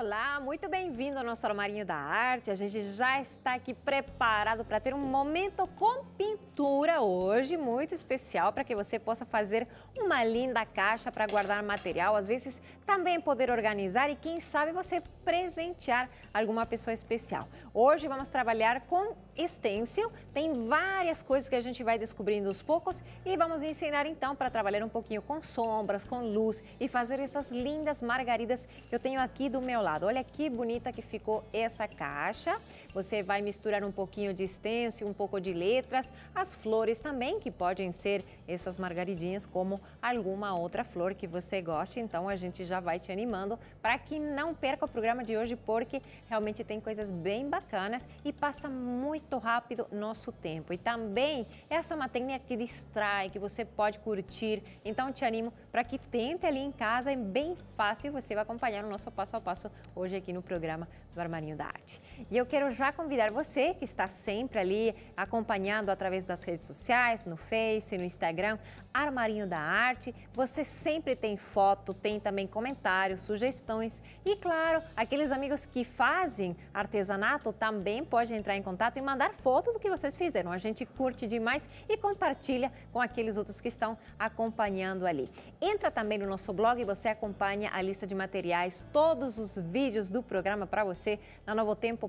Olá, muito bem-vindo ao nosso Armarinho da Arte. A gente já está aqui preparado para ter um momento com pintura hoje, muito especial, para que você possa fazer uma linda caixa para guardar material, às vezes também poder organizar e quem sabe você presentear alguma pessoa especial. Hoje vamos trabalhar com stencil, tem várias coisas que a gente vai descobrindo aos poucos e vamos ensinar então para trabalhar um pouquinho com sombras, com luz e fazer essas lindas margaridas que eu tenho aqui do meu lado. Olha que bonita que ficou essa caixa. Você vai misturar um pouquinho de stencil, um pouco de letras, as flores também, que podem ser essas margaridinhas, como alguma outra flor que você goste. Então a gente já vai te animando para que não perca o programa de hoje, porque realmente tem coisas bem bacanas e passa muito rápido nosso tempo. E também essa é uma técnica que distrai, que você pode curtir. Então te animo para que tente ali em casa, é bem fácil, você vai acompanhar o nosso passo a passo hoje aqui no programa do Armarinho da Arte. E eu quero já convidar você que está sempre ali acompanhando através das redes sociais, no Face, no Instagram, Armarinho da Arte. Você sempre tem foto, tem também comentários, sugestões e, claro, aqueles amigos que fazem artesanato também podem entrar em contato e mandar foto do que vocês fizeram. A gente curte demais e compartilha com aqueles outros que estão acompanhando ali. Entra também no nosso blog e você acompanha a lista de materiais, todos os vídeos do programa para você na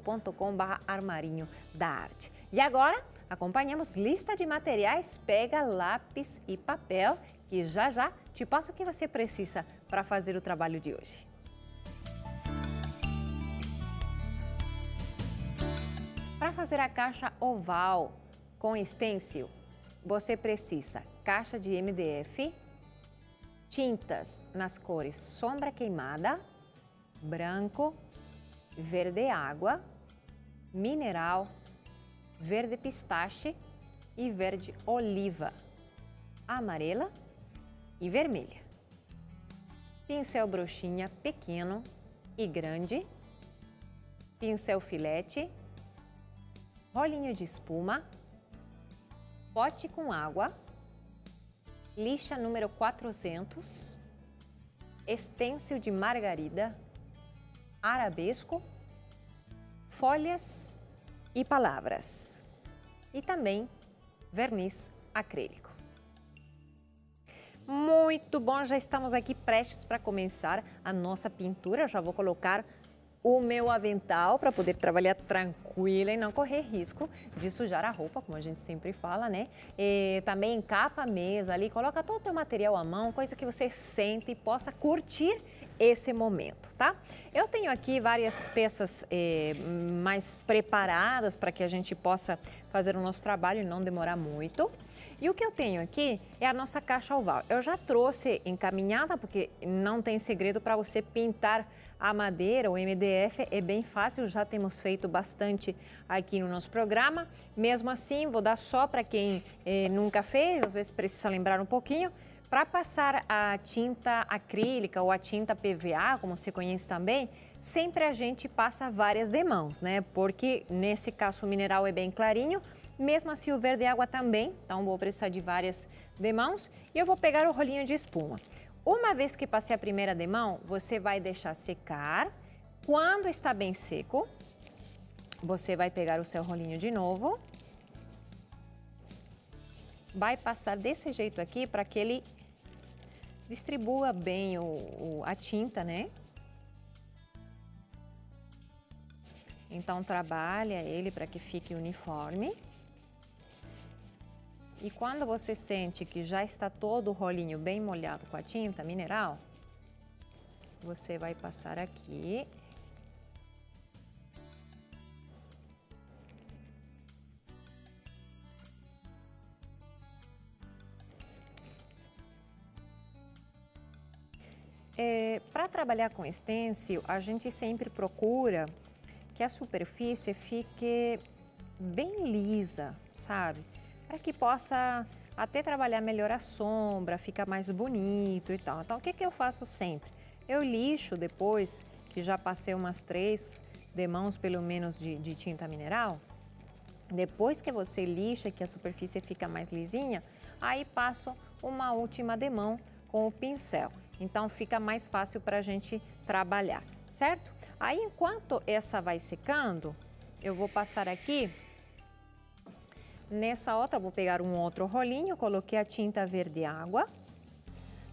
novotempo.com/armarinho da arte. E agora, acompanhamos lista de materiais, pega lápis e papel, que já já te passo o que você precisa para fazer o trabalho de hoje. Para fazer a caixa oval com stencil, você precisa caixa de MDF, tintas nas cores sombra queimada, branco, verde água, mineral, verde pistache e verde oliva, amarela e vermelha. Pincel broxinha pequeno e grande, pincel filete, rolinho de espuma, pote com água, lixa número 400, estêncil de margarida, arabesco, folhas e palavras. E também verniz acrílico. Muito bom, já estamos aqui prestes para começar a nossa pintura. Já vou colocar o meu avental para poder trabalhar tranquila e não correr risco de sujar a roupa, como a gente sempre fala, né? E também encapa a mesa ali, coloca todo o teu material à mão, coisa que você sente e possa curtir esse momento, tá? Eu tenho aqui várias peças eh, mais preparadas para que a gente possa fazer o nosso trabalho e não demorar muito. E o que eu tenho aqui é a nossa caixa oval. Eu já trouxe encaminhada, porque não tem segredo para você pintar a madeira, o MDF, é bem fácil, já temos feito bastante aqui no nosso programa. Mesmo assim, vou dar só para quem eh, nunca fez, às vezes precisa lembrar um pouquinho. Para passar a tinta acrílica ou a tinta PVA, como você conhece também, sempre a gente passa várias demãos, né? Porque nesse caso o mineral é bem clarinho, mesmo assim o verde água também, então vou precisar de várias demãos e eu vou pegar o rolinho de espuma. Uma vez que passei a primeira demão, você vai deixar secar. Quando está bem seco, você vai pegar o seu rolinho de novo. Vai passar desse jeito aqui para que ele distribua bem o, o, a tinta, né? Então trabalha ele para que fique uniforme. E quando você sente que já está todo o rolinho bem molhado com a tinta mineral, você vai passar aqui. É, Para trabalhar com stencil, a gente sempre procura que a superfície fique bem lisa, sabe? para que possa até trabalhar melhor a sombra, fica mais bonito e tal. Então, o que, que eu faço sempre? Eu lixo depois que já passei umas três demãos, pelo menos, de, de tinta mineral. Depois que você lixa, que a superfície fica mais lisinha, aí passo uma última demão com o pincel. Então, fica mais fácil para a gente trabalhar, certo? Aí, enquanto essa vai secando, eu vou passar aqui Nessa outra, vou pegar um outro rolinho, coloquei a tinta verde água.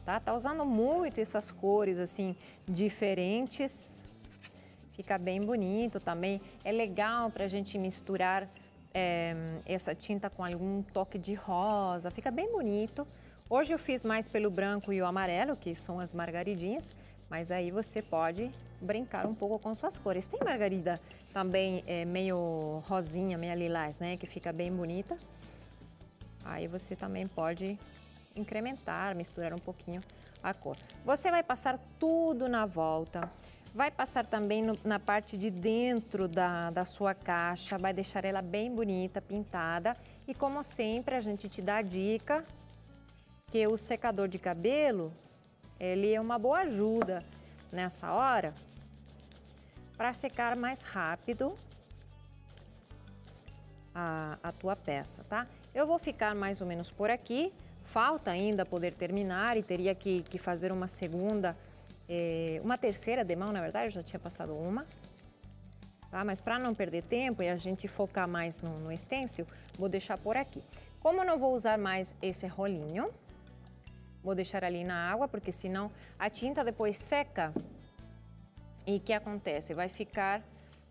Tá? tá usando muito essas cores assim diferentes. Fica bem bonito também. É legal para a gente misturar é, essa tinta com algum toque de rosa. Fica bem bonito. Hoje eu fiz mais pelo branco e o amarelo, que são as margaridinhas. Mas aí você pode brincar um pouco com suas cores. Tem margarida também é, meio rosinha, meio lilás, né? Que fica bem bonita. Aí você também pode incrementar, misturar um pouquinho a cor. Você vai passar tudo na volta. Vai passar também no, na parte de dentro da, da sua caixa, vai deixar ela bem bonita, pintada. E como sempre, a gente te dá a dica que o secador de cabelo, ele é uma boa ajuda nessa hora para secar mais rápido a, a tua peça, tá? Eu vou ficar mais ou menos por aqui, falta ainda poder terminar e teria que, que fazer uma segunda, eh, uma terceira demão, na verdade, eu já tinha passado uma. Tá? Mas para não perder tempo e a gente focar mais no, no stencil, vou deixar por aqui. Como eu não vou usar mais esse rolinho, Vou deixar ali na água, porque senão a tinta depois seca. E o que acontece? Vai ficar,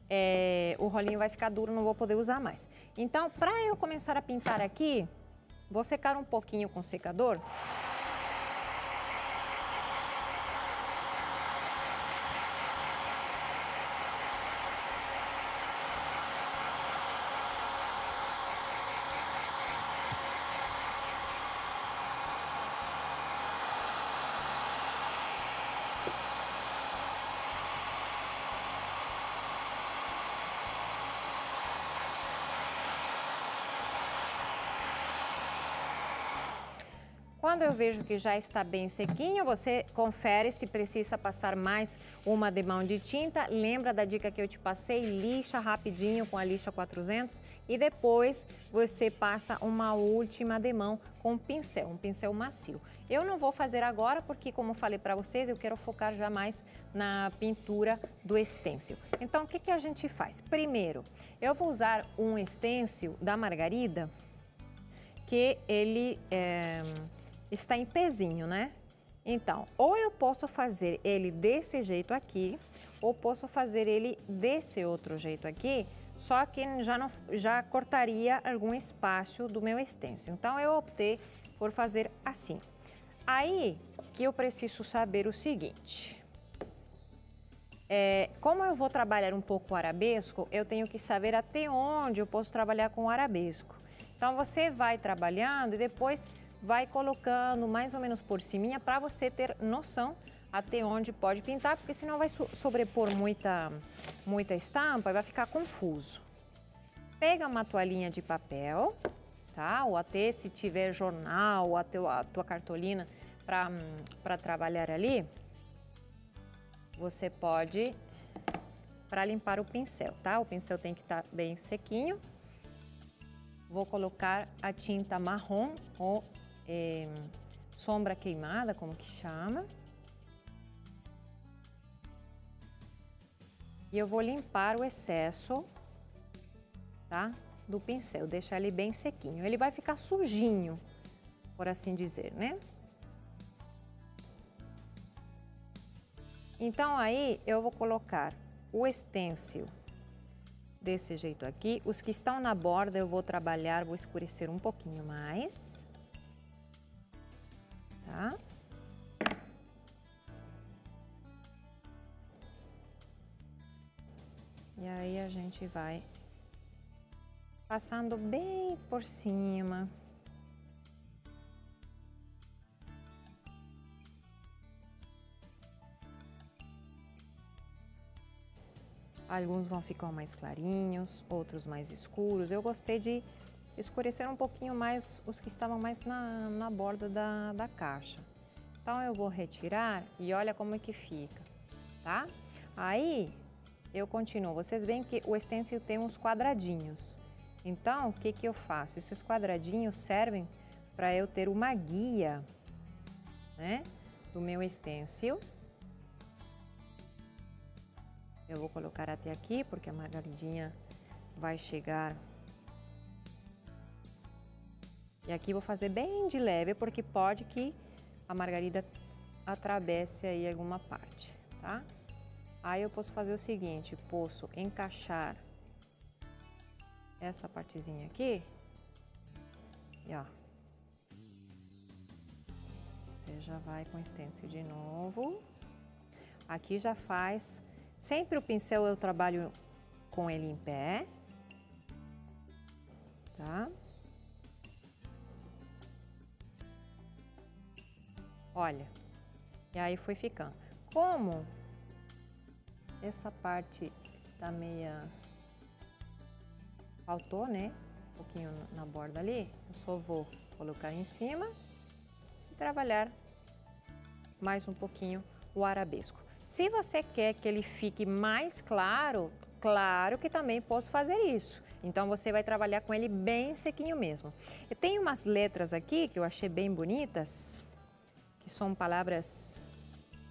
é, o rolinho vai ficar duro, não vou poder usar mais. Então, para eu começar a pintar aqui, vou secar um pouquinho com o secador. Quando eu vejo que já está bem sequinho, você confere se precisa passar mais uma demão de tinta. Lembra da dica que eu te passei? Lixa rapidinho com a lixa 400 e depois você passa uma última demão com um pincel, um pincel macio. Eu não vou fazer agora porque, como falei para vocês, eu quero focar já mais na pintura do stencil. Então, o que, que a gente faz? Primeiro, eu vou usar um stencil da Margarida que ele... É está em pezinho, né? Então, ou eu posso fazer ele desse jeito aqui, ou posso fazer ele desse outro jeito aqui, só que já, não, já cortaria algum espaço do meu stencil. Então, eu optei por fazer assim. Aí que eu preciso saber o seguinte. É, como eu vou trabalhar um pouco o arabesco, eu tenho que saber até onde eu posso trabalhar com o arabesco. Então, você vai trabalhando e depois vai colocando mais ou menos por cima para você ter noção até onde pode pintar, porque senão vai sobrepor muita, muita estampa e vai ficar confuso. Pega uma toalhinha de papel, tá? Ou até se tiver jornal, ou até a tua cartolina para trabalhar ali, você pode para limpar o pincel, tá? O pincel tem que estar tá bem sequinho. Vou colocar a tinta marrom ou é, sombra queimada, como que chama. E eu vou limpar o excesso, tá? Do pincel, deixar ele bem sequinho. Ele vai ficar sujinho, por assim dizer, né? Então aí eu vou colocar o stencil desse jeito aqui. Os que estão na borda eu vou trabalhar, vou escurecer um pouquinho mais tá? E aí a gente vai passando bem por cima. Alguns vão ficar mais clarinhos, outros mais escuros. Eu gostei de escurecer um pouquinho mais os que estavam mais na, na borda da, da caixa. Então eu vou retirar e olha como é que fica, tá? Aí eu continuo. Vocês veem que o stencil tem uns quadradinhos. Então, o que, que eu faço? Esses quadradinhos servem para eu ter uma guia, né? Do meu stencil. Eu vou colocar até aqui, porque a margaridinha vai chegar. E aqui vou fazer bem de leve, porque pode que a margarida atravesse aí alguma parte, tá? Aí eu posso fazer o seguinte, posso encaixar essa partezinha aqui e ó. Você já vai com stencil de novo. Aqui já faz Sempre o pincel eu trabalho com ele em pé, tá? Olha, e aí foi ficando. Como essa parte está meia... Faltou, né? Um pouquinho na borda ali. Eu só vou colocar em cima e trabalhar mais um pouquinho o arabesco. Se você quer que ele fique mais claro, claro que também posso fazer isso. Então você vai trabalhar com ele bem sequinho mesmo. E tem umas letras aqui que eu achei bem bonitas, que são palavras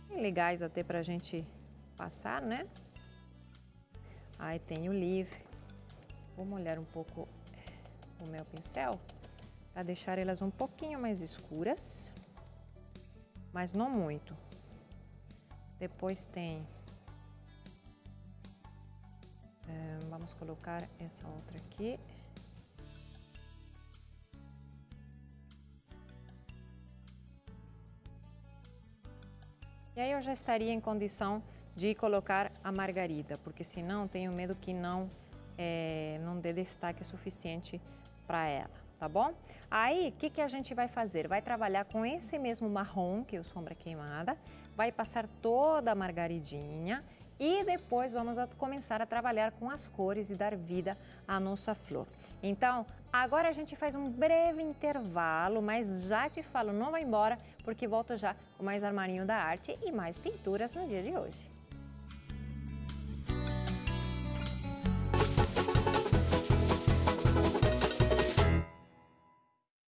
legais até para a gente passar, né? Aí tem o livre. Vou molhar um pouco o meu pincel para deixar elas um pouquinho mais escuras, mas não muito. Depois tem... É, vamos colocar essa outra aqui. E aí eu já estaria em condição de colocar a margarida, porque senão tenho medo que não, é, não dê destaque suficiente para ela, tá bom? Aí, o que, que a gente vai fazer? Vai trabalhar com esse mesmo marrom, que é o sombra queimada, vai passar toda a margaridinha e depois vamos a começar a trabalhar com as cores e dar vida à nossa flor. Então, agora a gente faz um breve intervalo, mas já te falo, não vai embora, porque volto já com mais armarinho da arte e mais pinturas no dia de hoje.